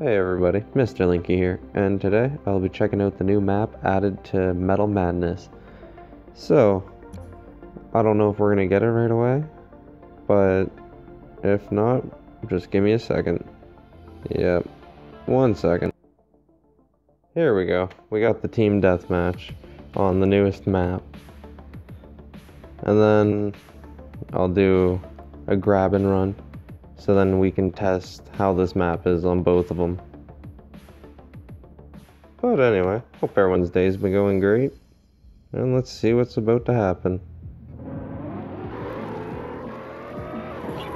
Hey everybody, Mr. Linky here, and today I'll be checking out the new map added to Metal Madness. So, I don't know if we're gonna get it right away, but if not, just give me a second. Yep, one second. Here we go, we got the team deathmatch on the newest map. And then I'll do a grab and run so then we can test how this map is on both of them. But anyway, hope everyone's day's been going great. And let's see what's about to happen.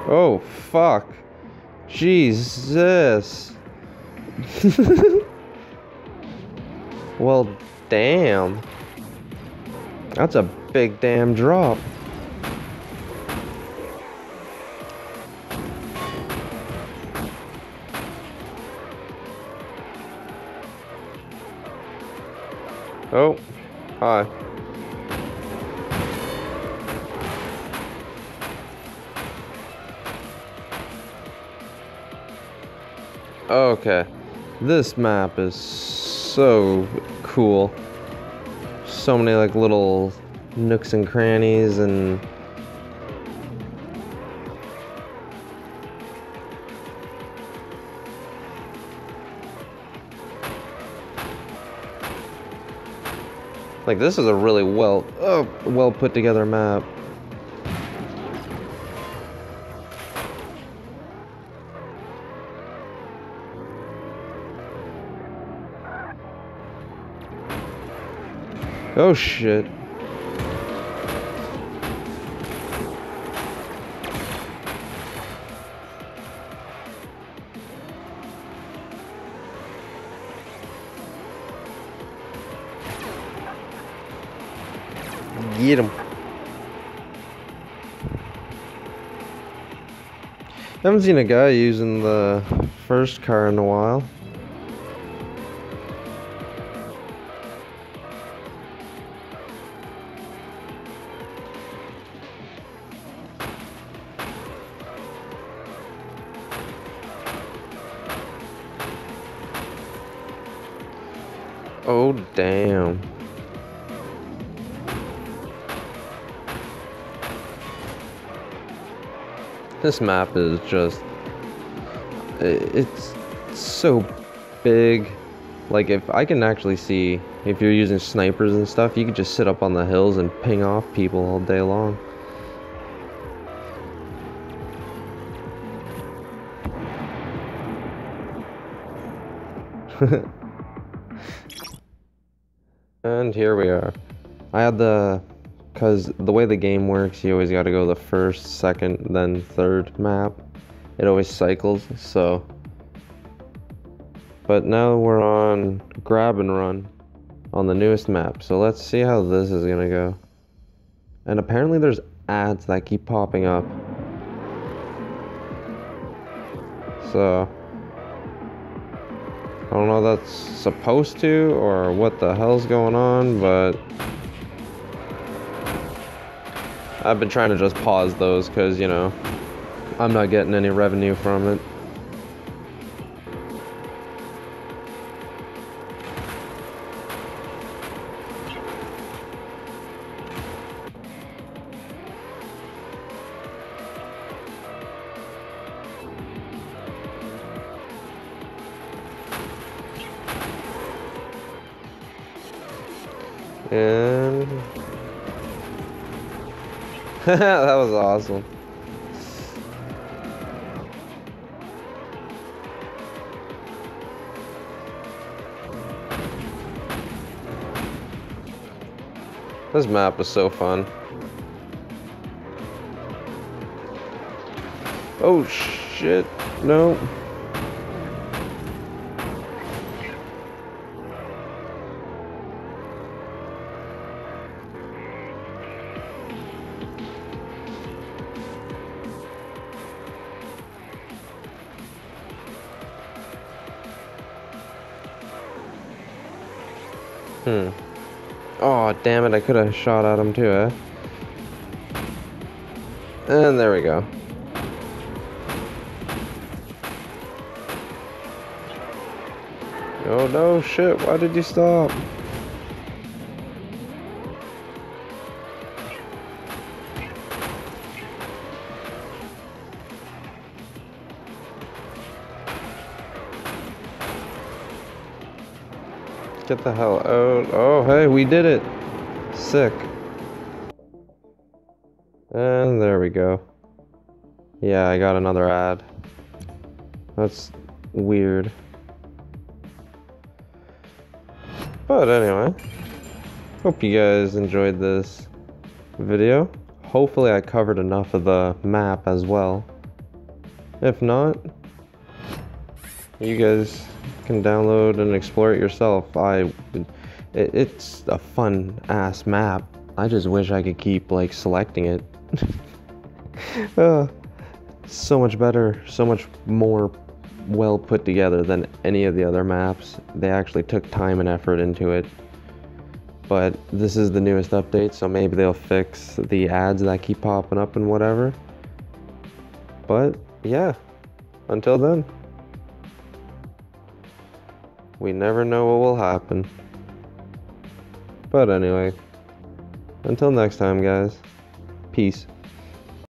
Oh, fuck. Jesus. well, damn. That's a big damn drop. Oh, hi. Okay, this map is so cool. So many like little nooks and crannies and Like this is a really well, oh, well put together map. Oh shit. I haven't seen a guy using the first car in a while. Oh, damn. This map is just... It's so big. Like, if I can actually see, if you're using snipers and stuff, you could just sit up on the hills and ping off people all day long. and here we are. I had the because the way the game works, you always got to go the first, second, then third map. It always cycles, so. But now we're on grab and run on the newest map, so let's see how this is gonna go. And apparently there's ads that keep popping up. So. I don't know if that's supposed to or what the hell's going on, but I've been trying to just pause those because, you know, I'm not getting any revenue from it. And that was awesome. This map is so fun. Oh shit, no. Hmm. Oh, damn it, I could have shot at him too, eh? And there we go. Oh no, shit, why did you stop? Get the hell out. Oh, hey, we did it. Sick. And there we go. Yeah, I got another ad. That's weird. But anyway, hope you guys enjoyed this video. Hopefully I covered enough of the map as well. If not, you guys can download and explore it yourself. I, it, it's a fun ass map. I just wish I could keep like selecting it. uh, so much better, so much more well put together than any of the other maps. They actually took time and effort into it. But this is the newest update, so maybe they'll fix the ads that keep popping up and whatever. But yeah, until then, we never know what will happen. But anyway, until next time, guys, peace.